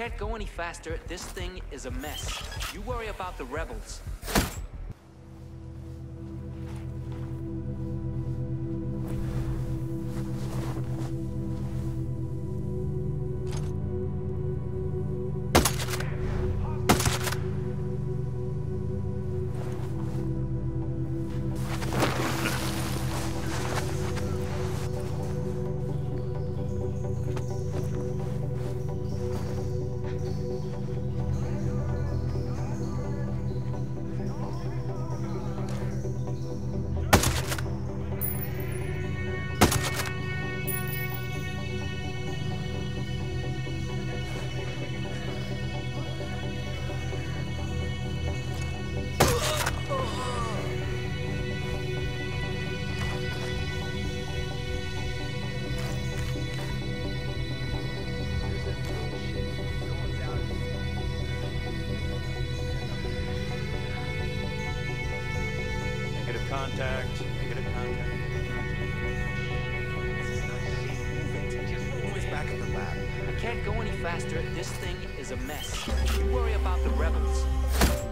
can't go any faster. This thing is a mess. You worry about the rebels. Contact. Negative contact. Who is back at the lab? I can't go any faster. This thing is a mess. You worry about the rebels.